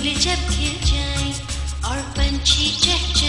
फूल जब खिल जाए और पंछी चहचहा